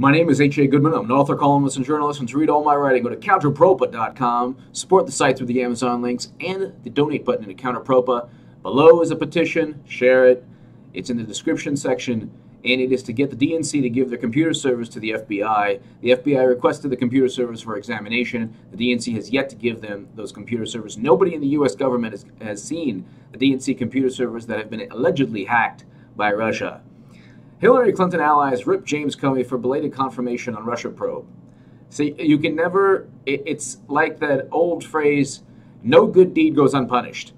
My name is H.A. Goodman. I'm an author, columnist, and journalist. And to read all my writing, go to counterpropa.com. Support the site through the Amazon links and the donate button in Counterpropa. Below is a petition. Share it. It's in the description section. And it is to get the DNC to give their computer servers to the FBI. The FBI requested the computer servers for examination. The DNC has yet to give them those computer servers. Nobody in the U.S. government has, has seen the DNC computer servers that have been allegedly hacked by Russia. Hillary Clinton allies ripped James Comey for belated confirmation on Russia probe. See, you can never, it, it's like that old phrase, no good deed goes unpunished,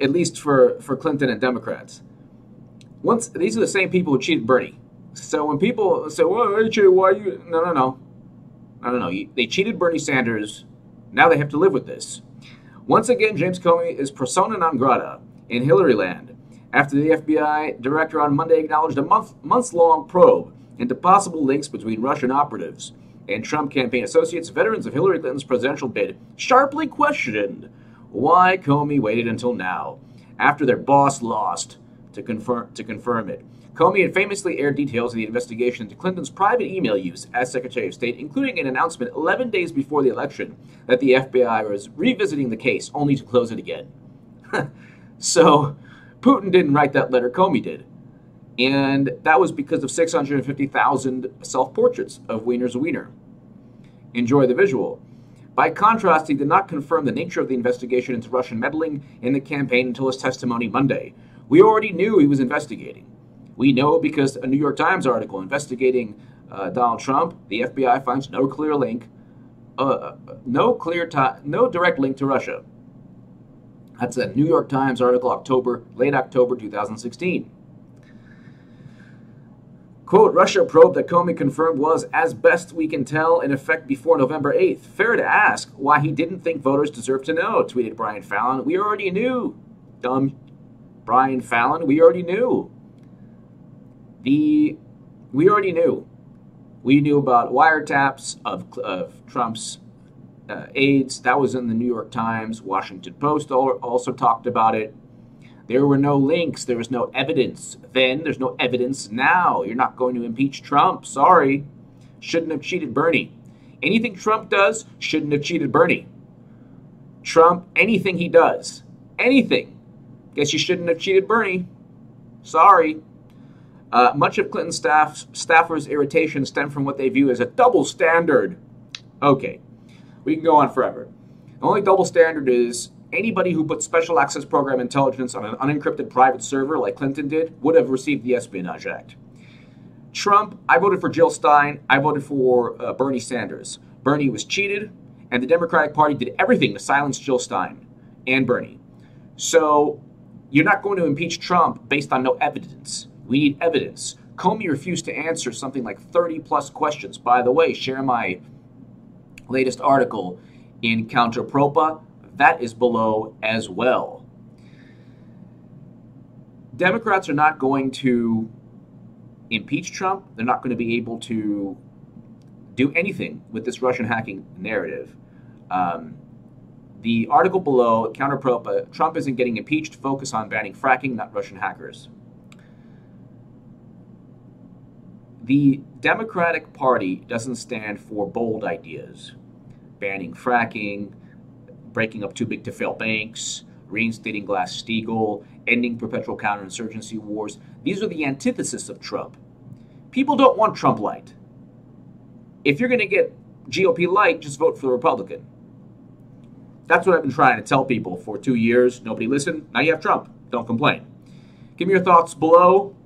at least for, for Clinton and Democrats. Once These are the same people who cheated Bernie. So when people say, well, AJ, why you, no, no, no. I don't know. They cheated Bernie Sanders. Now they have to live with this. Once again, James Comey is persona non grata in Hillary land after the FBI director on Monday acknowledged a month, months long probe into possible links between Russian operatives and Trump campaign associates, veterans of Hillary Clinton's presidential bid sharply questioned why Comey waited until now, after their boss lost, to confirm, to confirm it. Comey had famously aired details of the investigation into Clinton's private email use as Secretary of State, including an announcement 11 days before the election that the FBI was revisiting the case, only to close it again. so, Putin didn't write that letter, Comey did. And that was because of 650,000 self portraits of Weiner's Weiner. Enjoy the visual. By contrast, he did not confirm the nature of the investigation into Russian meddling in the campaign until his testimony Monday. We already knew he was investigating. We know because a New York Times article investigating uh, Donald Trump, the FBI finds no clear link, uh, no clear, no direct link to Russia. That's a New York Times article, October, late October 2016. Quote, Russia probe that Comey confirmed was, as best we can tell, in effect before November 8th. Fair to ask why he didn't think voters deserve to know, tweeted Brian Fallon. We already knew. Dumb Brian Fallon, we already knew. The we already knew. We knew about wiretaps of, of Trump's uh, aides. That was in the New York Times. Washington Post also talked about it. There were no links. There was no evidence then. There's no evidence now. You're not going to impeach Trump. Sorry. Shouldn't have cheated Bernie. Anything Trump does shouldn't have cheated Bernie. Trump, anything he does, anything. Guess you shouldn't have cheated Bernie. Sorry. Uh, much of Clinton staff, staffers' irritation stem from what they view as a double standard. Okay, we can go on forever. The only double standard is anybody who put special access program intelligence on an unencrypted private server like Clinton did would have received the Espionage Act. Trump, I voted for Jill Stein, I voted for uh, Bernie Sanders. Bernie was cheated, and the Democratic Party did everything to silence Jill Stein and Bernie. So you're not going to impeach Trump based on no evidence. We need evidence. Comey refused to answer something like 30 plus questions. By the way, share my latest article in Counterpropa. That is below as well. Democrats are not going to impeach Trump. They're not going to be able to do anything with this Russian hacking narrative. Um, the article below, Counterpropa, Trump isn't getting impeached. Focus on banning fracking, not Russian hackers. The Democratic Party doesn't stand for bold ideas banning fracking, breaking up too big to fail banks, reinstating Glass Steagall, ending perpetual counterinsurgency wars. These are the antithesis of Trump. People don't want Trump light. If you're going to get GOP light, just vote for the Republican. That's what I've been trying to tell people for two years. Nobody listened. Now you have Trump. Don't complain. Give me your thoughts below.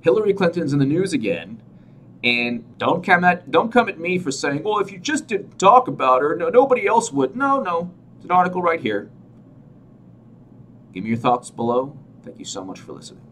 Hillary Clinton's in the news again, and don't come at don't come at me for saying, "Well, if you just didn't talk about her, no, nobody else would." No, no, it's an article right here. Give me your thoughts below. Thank you so much for listening.